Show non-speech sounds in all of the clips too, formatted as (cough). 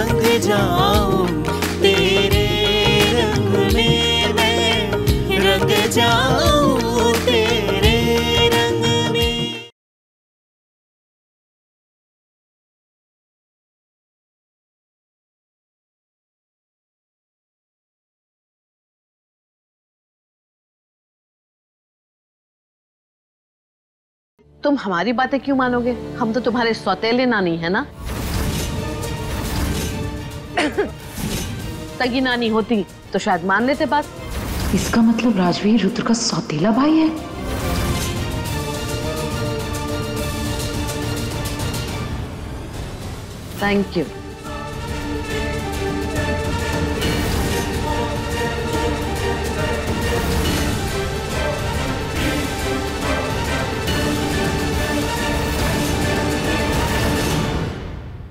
रंग जाऊँ, तेरे रंग में मैं रंग जाऊँ, तेरे रंग में। तुम हमारी बातें क्यों मानोगे? हम तो तुम्हारे सौतेले नानी है ना? सगी नानी होती तो शायद मान लेते बात। इसका मतलब राजवीर रुद्र का सौतेला भाई है? थैंक यू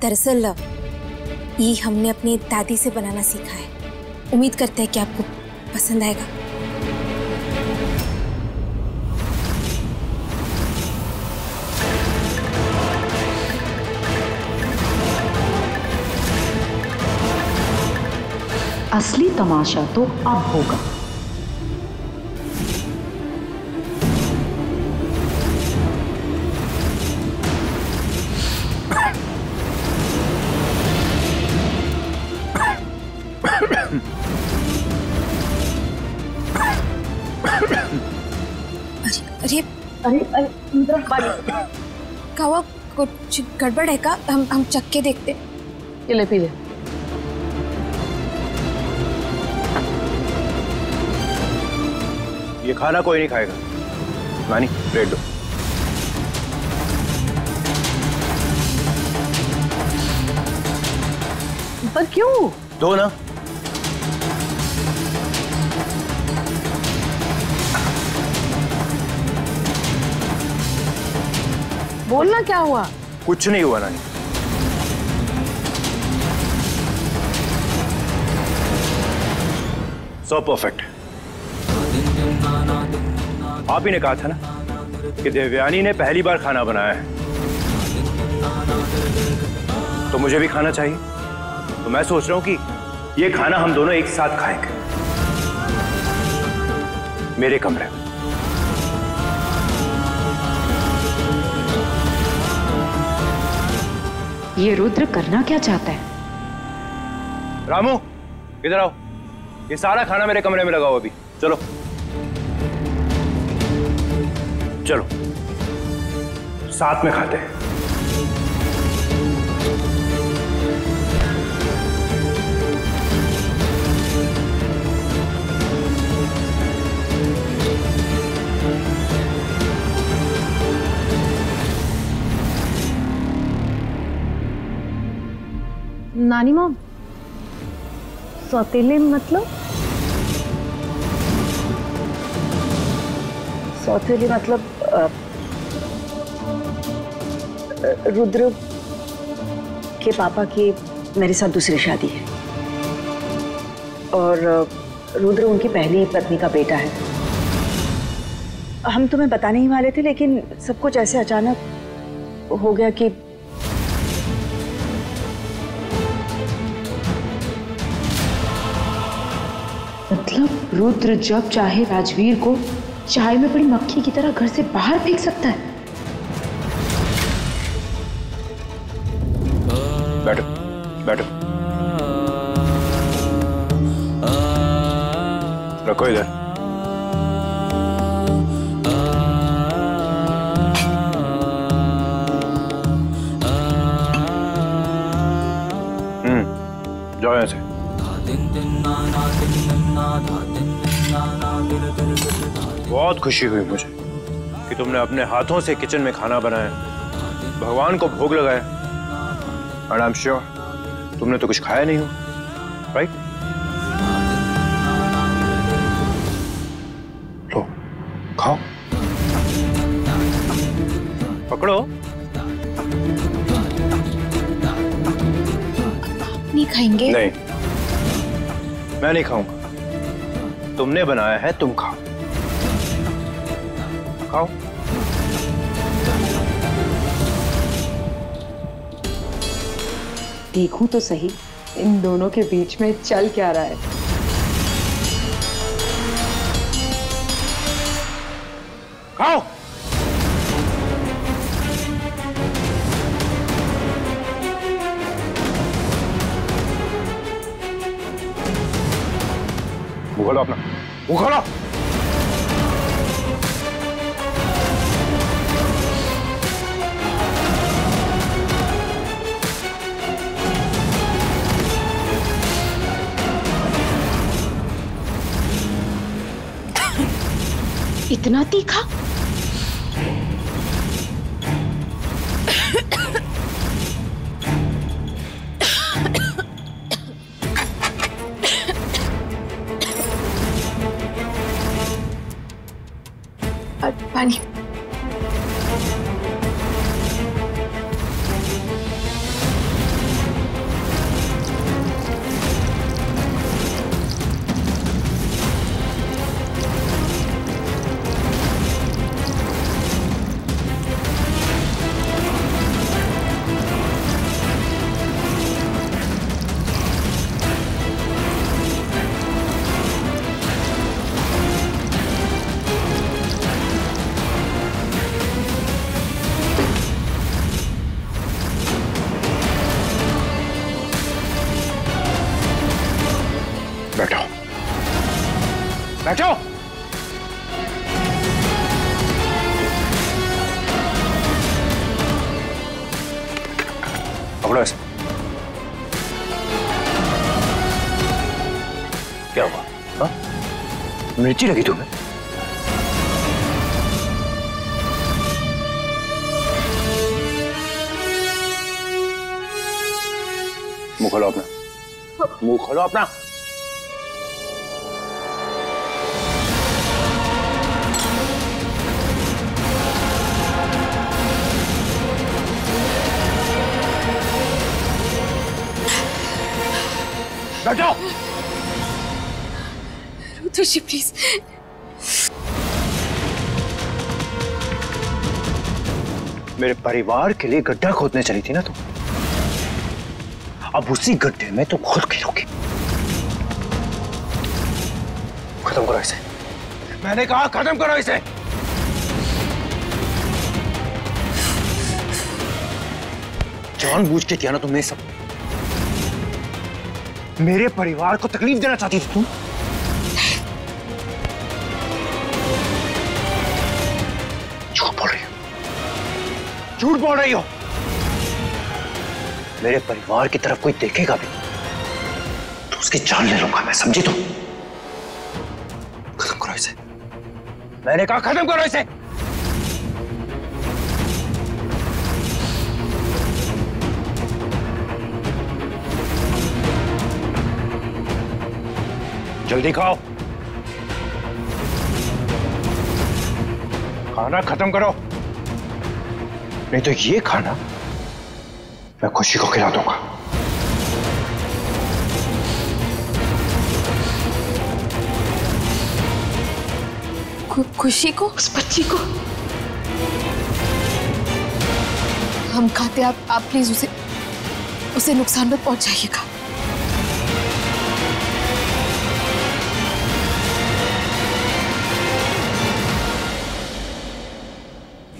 दरअसल ये हमने अपनी दादी से बनाना सीखा है। उम्मीद करते हैं कि आपको पसंद आएगा। असली तमाशा तो अब होगा। अरे क्या हुआ कुछ गड़बड़ है का हम हम चक्के देखते। ये ले पी ले ये खाना कोई नहीं खाएगा। नानी प्लेट दो। पर क्यों? दो ना। बोलना क्या हुआ? कुछ नहीं हुआ नानी सो परफेक्ट आप ही ने कहा था ना कि देवयानी ने पहली बार खाना बनाया है। तो मुझे भी खाना चाहिए। तो मैं सोच रहा हूँ कि ये खाना हम दोनों एक साथ खाएँगे। मेरे कमरे में। ये रुद्र करना क्या चाहता है? रामू, इधर आओ। ये सारा खाना मेरे कमरे में लगाओ अभी। चलो। चलो। साथ में खाते हैं। नानी मॉम सौतेले मतलब? सौतेली मतलब रुद्र के पापा की मेरे साथ दूसरी शादी है। और रुद्र उनकी पहली पत्नी का बेटा है। हम तुम्हें बताने ही वाले थे, लेकिन सब कुछ ऐसे अचानक हो गया कि रुद्र जब चाहे राजवीर को चाय में पड़ी मक्खी की तरह घर से बाहर फेंक सकता है। बहुत खुशी हुई मुझे कि तुमने अपने हाथों से किचन में खाना बनाया। भगवान को भोग लगाया। एंड आई एम श्योर तुमने तो कुछ खाया नहीं हो राइट लो खाओ। पकड़ो। नहीं खाएँगे? नहीं। मैं नहीं खाऊँगा। तुमने बनाया है तुम खाओ। खाओ देखूँ तो सही इन दोनों के बीच में चल क्या रहा है? खाओ खोलो अपना मुँह इतना तीखा? मिर्ची लगी तुम्हें? मुँह खोलो अपना। मुँह खोलो अपना। बैठो। रुद्रजी प्लीज़ मेरे परिवार के लिए गड्ढा खोदने चली थी ना तुम अब उसी गड्ढे में तुम खुद गिरोगी खत्म करो इसे। मैंने कहा खत्म करो इसे। जानबूझ के किया ना तुमने सब। मेरे परिवार को तकलीफ़ देना चाहती थी तुम झूठ बोल रही हो। मेरे परिवार की तरफ़ कोई देखेगा भी तो उसकी जान ले लूँगा मैं, समझी तुम खत्म करो इसे। मैंने कहा खत्म करो इसे। जल्दी खाओ। खाना खत्म करो। नहीं तो ये खाना मैं खुशी को खिला दूँगा। खुशी को? उस बच्ची को। हम खाते आप आप प्लीज़ उसे उसे नुकसान में पहुंचाइएगा।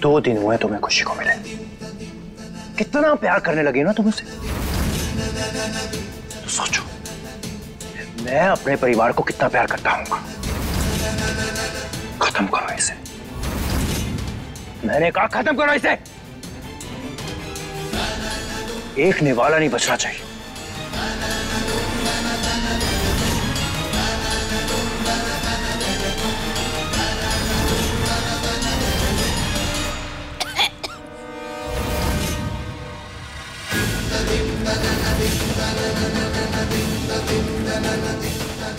दो दिन हुए तुम्हें खुशी को मिले। कितना प्यार करने लगे ना तुम उसे। तो सोचो, मैं अपने परिवार को कितना प्यार करता हूँ। खत्म करो इसे। मैंने कहा खत्म करो इसे। एक निवाला नहीं बचना चाहिए।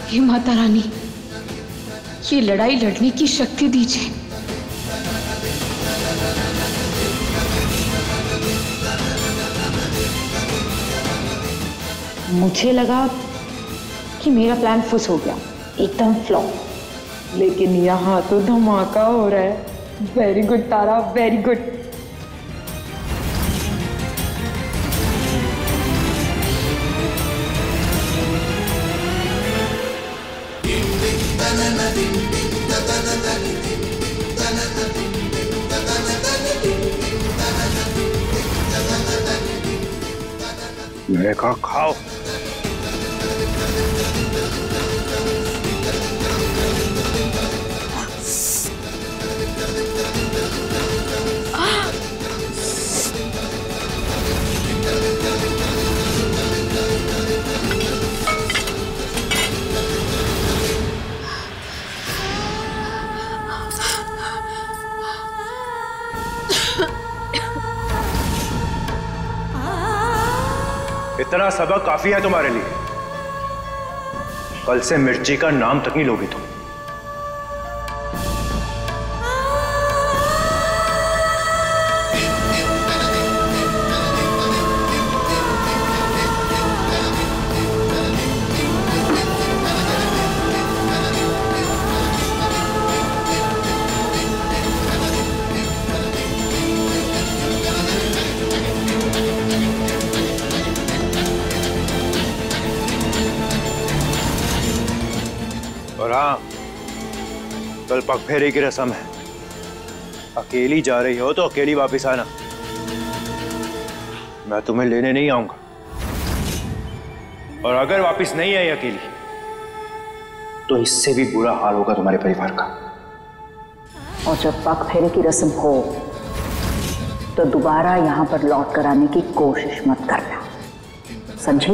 हे माता रानी, ये लड़ाई लड़ने की शक्ति दीजिए। मुझे लगा कि मेरा प्लान फुस हो गया। एकदम फ्लॉप लेकिन यहाँ तो धमाका हो रहा है। Very good Tara very good मैंने खाओ। सबक काफ़ी है तुम्हारे लिए। कल से मिर्ची का नाम तक नहीं लोगी तुम। और हाँ कल पगफेरे की रस्म है। अकेली जा रही हो तो अकेली वापस आना। मैं तुम्हें लेने नहीं आऊँगा। और अगर वापस नहीं आई अकेली तो इससे भी बुरा हाल होगा तुम्हारे परिवार का। और जब पग फेरे की रस्म हो तो दोबारा यहाँ पर लौट कर आने की कोशिश मत करना। समझी?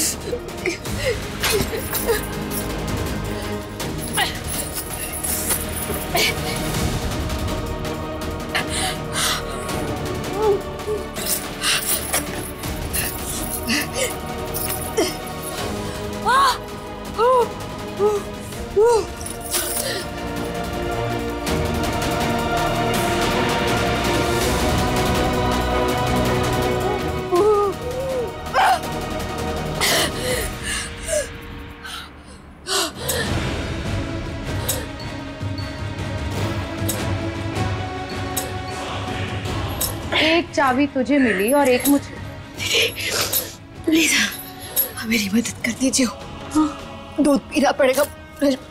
please. एक चाबी तुझे मिली और एक मुझे। प्लीज़ मेरी मदद कर दीजिए। हाँ, दूध पीना पड़ेगा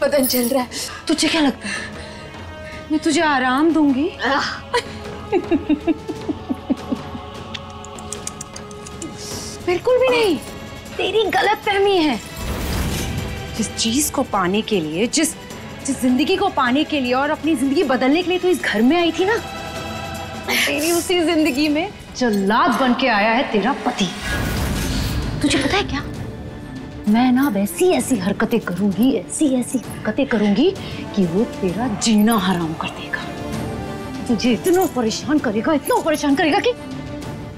बदन चल रहा है। तुझे क्या लगता है? मैं तुझे आराम दूँगी? बिल्कुल भी नहीं। तेरी गलत फहमी है। जिस चीज़ को पाने के लिए जिस जिस ज़िंदगी को पाने के लिए और अपनी ज़िंदगी बदलने के लिए तू तो इस घर में आई थी ना तेरी उसी ज़िंदगी में जल्लाद बन के आया है तेरा पति। तुझे पता है क्या? मैं ना वैसी ऐसी हरकतें करूँगी, ऐसी ऐसी हरकतें करूँगी कि वो तेरा जीना हराम कर देगा। तुझे इतना परेशान करेगा, इतना परेशान करेगा कि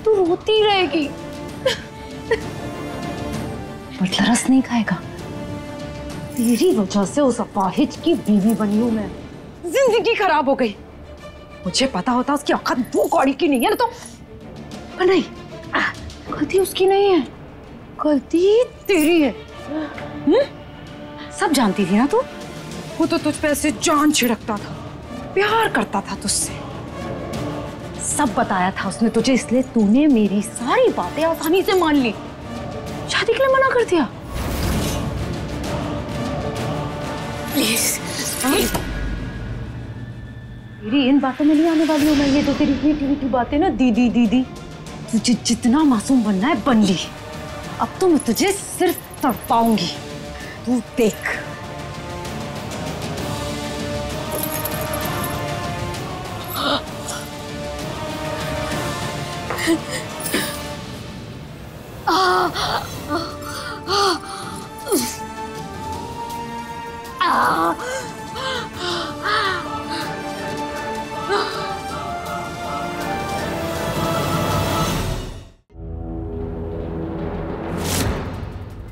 तू रोती रहेगी। पर तरस नहीं खाएगा। तेरी वजह से उस अपाहिज की बीवी बनी हूँ मैं। ज़िंदगी खराब हो गई। मुझे पता होता उसकी औकात वो कौड़ी की नहीं है ना तो। पर नहीं आ, गलती उसकी नहीं है। गलती तेरी है। हुँ? सब जानती थी ना तू? वो तो तुझ पे ऐसे जान छिड़कता था प्यार करता था तुझसे। सब बताया था उसने तुझे इसलिए तूने मेरी सारी बातें आसानी से मान ली। शादी के लिए मना कर दिया। प्लीज़ तेरी इन बातों में नहीं आने वाली हूँ मैं। ये तो तेरी मीठी मीठी बातें ना, दीदी दीदी। तुझे जितना मासूम बनना है, बन ली। अब तो मैं तुझे सिर्फ़ तड़पाऊँगी। तू देख।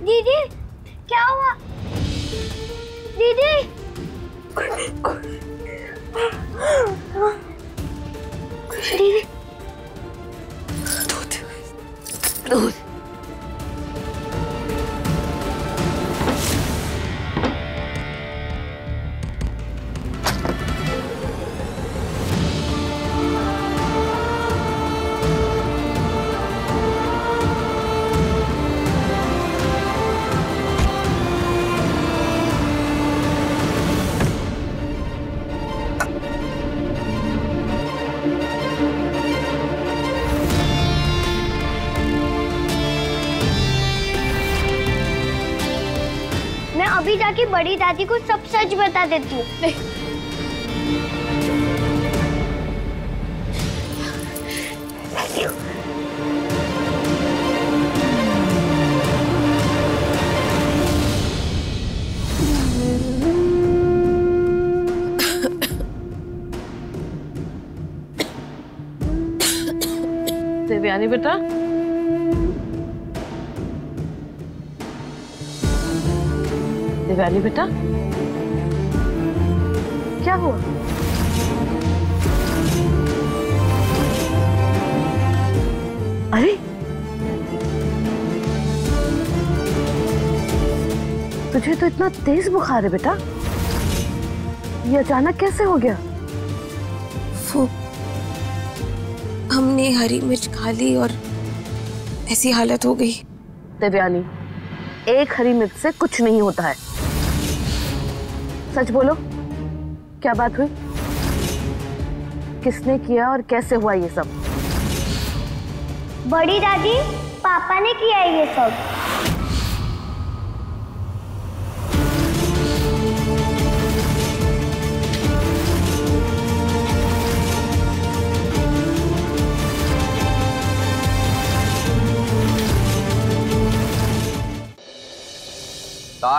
दीदी क्या हुआ? दीदी! दीदी! दूध। दूध। कि बड़ी दादी को सब सच बता देती हूँ बेटा देवयानी बेटा? क्या हुआ? अरे! तुझे तो इतना तेज बुखार है बेटा। ये अचानक कैसे हो गया? वो हमने हरी मिर्च खा ली और ऐसी हालत हो गई। देवयानी एक हरी मिर्च से कुछ नहीं होता है। सच बोलो, क्या बात हुई? किसने किया और कैसे हुआ ये सब? बड़ी दादी, पापा ने किया है ये सब।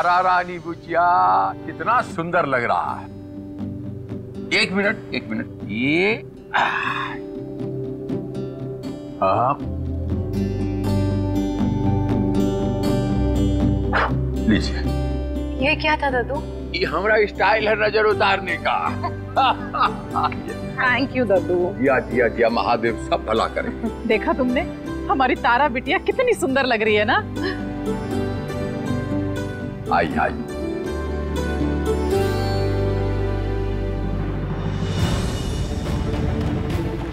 तारा रानी बुचिया कितना सुंदर लग रहा है। एक मिनट एक मिनट ये हाँ लीजिए। ये क्या था दादू? ये हमारा स्टाइल है नज़र उतारने का। थैंक यू दादू। जिया जिया जिया महादेव सब भला करे। (laughs) देखा तुमने? हमारी तारा बिटिया कितनी सुंदर लग रही है ना? आई आई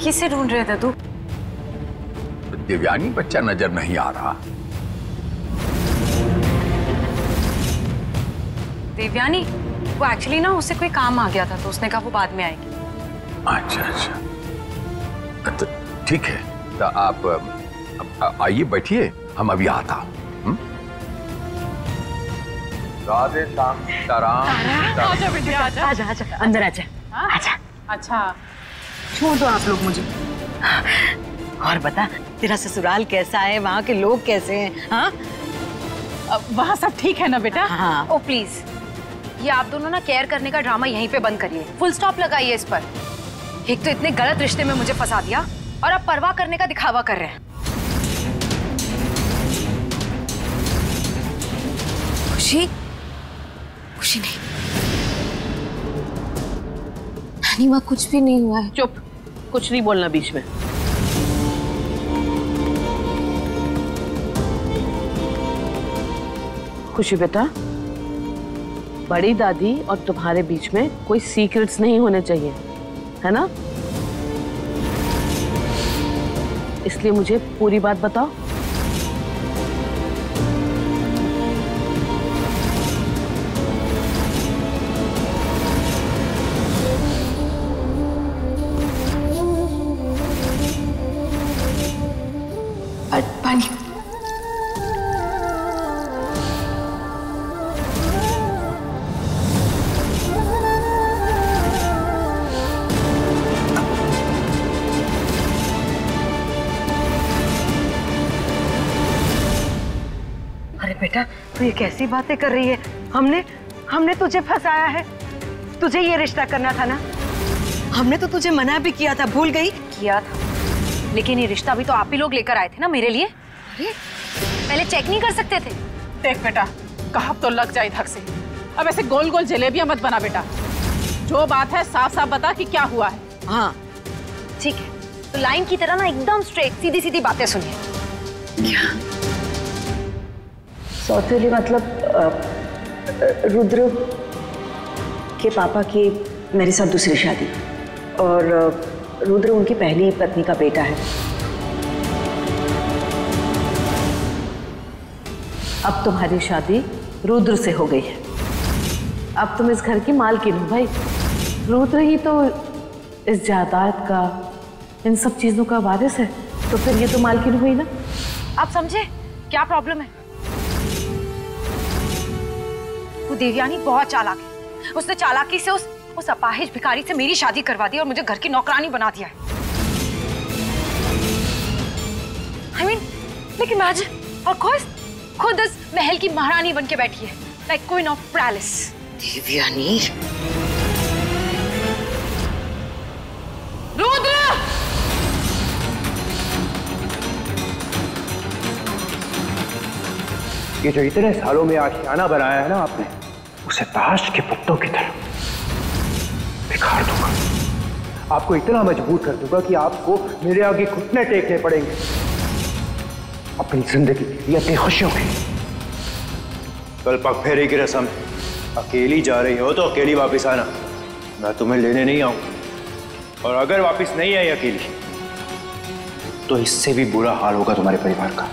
किसे ढूंढ रहे दादू दिव्यानी बच्चा नज़र नहीं आ रहा। देवयानी वो एक्चुअली ना उसे कोई काम आ गया था तो उसने कहा वो बाद में आएगी। अच्छा अच्छा। तो ठीक है। तो आप आइए बैठिए। हम अभी आता हूँ? राधे श्याम सीताराम सीताराम। आजा बिटिया आजा आजा। आजा अंदर आजा। आजा। अच्छा। छोड़ दो आप लोग मुझे। और बता तेरा ससुराल कैसा है? वहाँ के लोग कैसे हैं? हाँ? वहाँ सब ठीक है ना बेटा? हाँ ओ प्लीज़ ये आप दोनों ना केयर करने का ड्रामा यहीं पे बंद करिए। फुल स्टॉप लगाइए इस पर। एक तो इतने गलत रिश्ते में मुझे फंसा दिया और अब परवाह करने का दिखावा कर रहे हैं। खुशी? खुशी नहीं। नानी माँ कुछ भी नहीं हुआ है। चुप। कुछ नहीं बोलना बीच में। खुशी बेटा, बड़ी दादी और तुम्हारे बीच में कोई सीक्रेट्स नहीं होने चाहिए, है ना? इसलिए मुझे पूरी बात बताओ। कैसी बातें कर रही है। हमने हमने तुझे फंसाया है। तुझे ये रिश्ता करना था ना? हमने तो तुझे मना भी किया था भूल गई? किया था। लेकिन ये रिश्ता भी तो आप ही लोग लेकर आए थे ना मेरे लिए। अरे! पहले चेक नहीं कर सकते थे। देख बेटा कहा तो लग जाए धक से। अब ऐसे गोल गोल जलेबियाँ मत बना बेटा। जो बात है साफ़ साफ़ बता कि क्या हुआ है। हाँ। ठीक है। तो लाइन की तरह ना एकदम स्ट्रेट सीधी सीधी बातें सुनिए। सौतेली मतलब रुद्र के पापा की, मेरे साथ दूसरी शादी। और रुद्र उनकी पहली पत्नी का बेटा है। अब तुम्हारी शादी रुद्र से हो गई है। अब तुम इस घर की मालकिन हो भाई। रुद्र ही तो इस जायदाद का, इन सब चीज़ों का वारिस है। तो फिर ये तो मालकिन हुई ना। आप समझे? क्या प्रॉब्लम है? देवयानी बहुत चालाक है। उसने चालाकी से उस उस अपाहिज भिखारी से मेरी शादी करवा दी और मुझे घर की नौकरानी बना दिया है। I mean, लेकिन मैं आज और खुद खुद इस महल की महारानी बन के बैठी है like queen of palace Devyani? Rudra! ये जो इतने सालों में आशियाना बनाया है ना आपने उसे ताश के पत्तों की तरह बिखार दूँगा। आपको इतना मजबूर कर दूँगा कि आपको मेरे आगे घुटने टेकने पड़ेंगे। अपनी ज़िंदगी की अपनी खुशियों की कल पग फेरे की रस्म। अकेली जा रही हो तो अकेली वापस आना। मैं तुम्हें लेने नहीं आऊँगा और अगर वापस नहीं आई अकेली तो इससे भी बुरा हाल होगा तुम्हारे परिवार का।